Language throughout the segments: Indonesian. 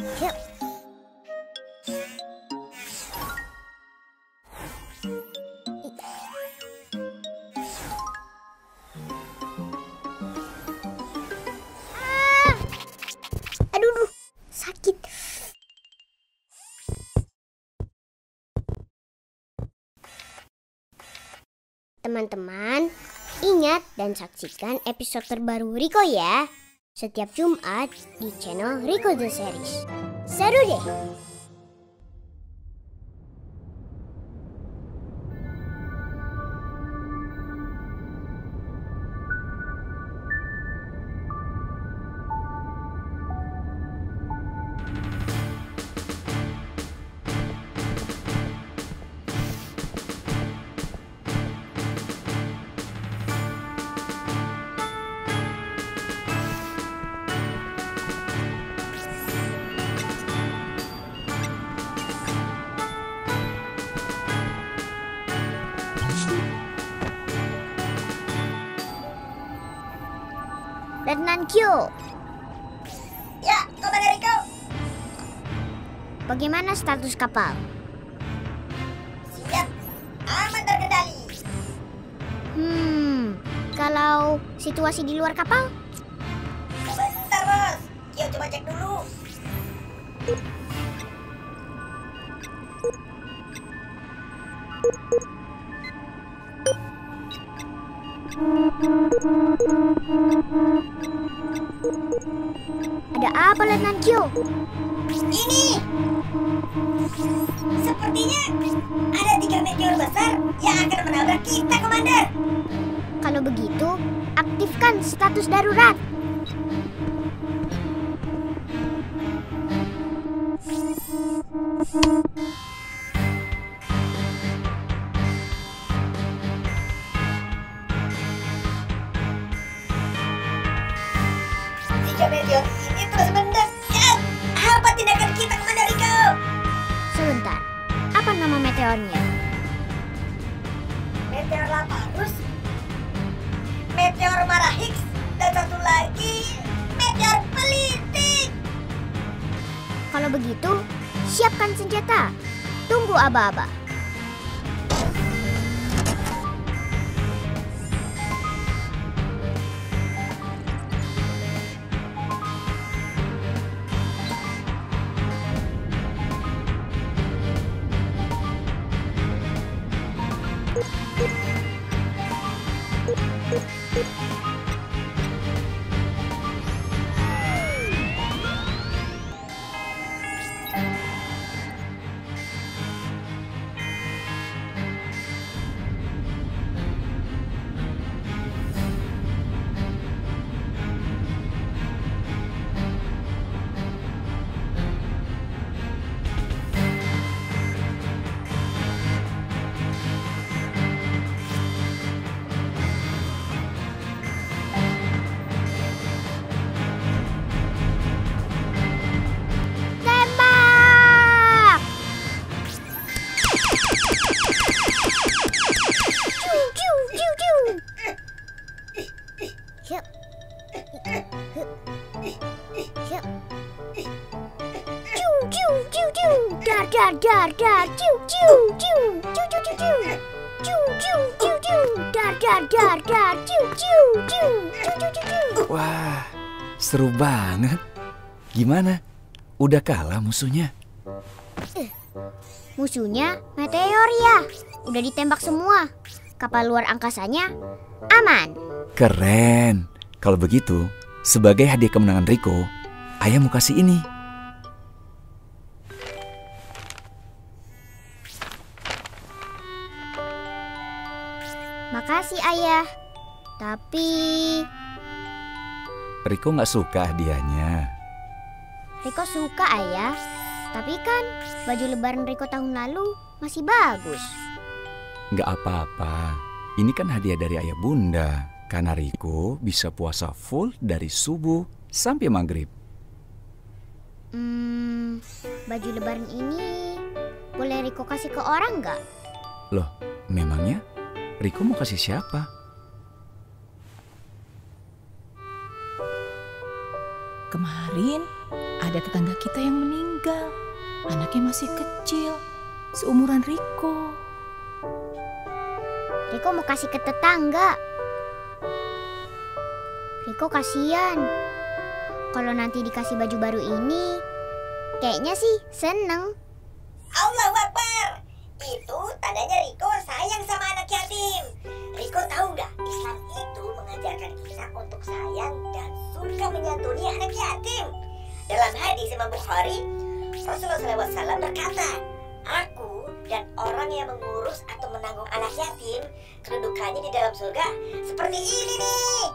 Ah. Teman-teman, ingat dan saksikan episode terbaru Riko ya. Setiap Jumat di channel Riko The Series. Seru deh! Letnan Q, Ya, Komandan Riko. bagaimana status kapal? Siap. Aman terkendali. Hmm, kalau situasi di luar kapal? Sebentar, Bos. Kyo coba cek dulu. Ada apa Letnan Q? Ini. Sepertinya ada tiga meteor besar yang akan menabrak kita, Komandan. Kalau begitu, aktifkan status darurat. Tiga meteor ini terus mendekat. Meteornya? Meteor Lapalus, Meteor Mara Higgs, dan satu lagi Meteor Pelitik. Kalau begitu, siapkan senjata. Tunggu aba-aba. Ciu, ciu, ciu, ciu. Dar, dar, dar, dar. Ciu, ciu, ciu. Ciu, ciu, ciu, ciu. Wah, seru banget. Gimana? Udah kalah musuhnya? Musuhnya meteor ya. Udah ditembak semua. Kapal luar angkasanya aman. Keren. Kalau begitu, sebagai hadiah kemenangan Riko, ayah mau kasih ini. Tapi Riko nggak suka hadiahnya. Riko suka ayah. Tapi kan baju lebaran Riko tahun lalu masih bagus. Nggak apa-apa. Ini kan hadiah dari ayah bunda. Karena Riko bisa puasa full dari subuh sampai maghrib. Hmm, baju lebaran ini boleh Riko kasih ke orang nggak? Loh, memangnya Riko mau kasih siapa? Kemarin ada tetangga kita yang meninggal. Anaknya masih kecil, seumuran Riko. Riko mau kasih ke tetangga. Riko kasihan. Kalau nanti dikasih baju baru ini, kayaknya sih seneng. Allahu Akbar. Itu tandanya Riko sayang sama anak yatim. Riko tahu nggak? Islam itu mengajarkan kita untuk sayang dan suka menyantuni anak yatim. Dalam hadis Imam Bukhari, Rasulullah SAW berkata, Aku dan orang yang mengurus atau menanggung anak yatim, kedudukannya di dalam surga seperti ini nih.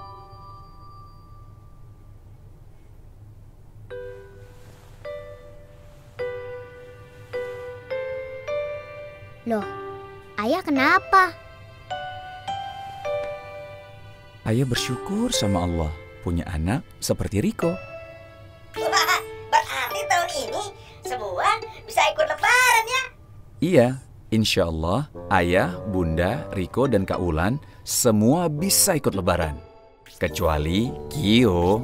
Loh, ayah kenapa? Ayah bersyukur sama Allah punya anak seperti Riko. Wah, berarti tahun ini semua bisa ikut lebaran ya? Iya, insya Allah ayah, bunda, Riko, dan Kak Ulan semua bisa ikut lebaran. Kecuali Kio.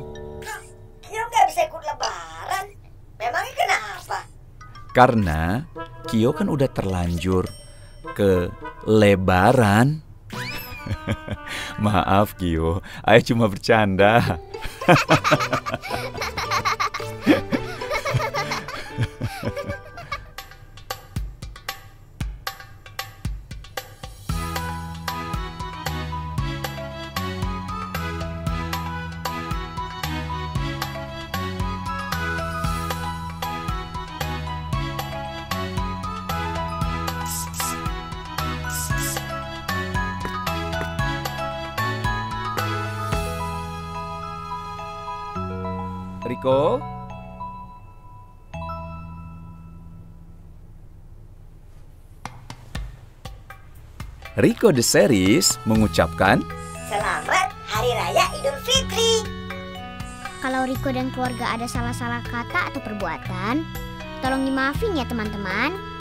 Kio nggak bisa ikut lebaran. Memangnya kenapa? Karena Kio kan udah terlanjur ke lebaran. Maaf Kio, ayah cuma bercanda. Riko, Riko The Series mengucapkan Selamat Hari Raya Idul Fitri. Kalau Riko dan keluarga ada salah-salah kata atau perbuatan, tolong dimaafin ya teman-teman.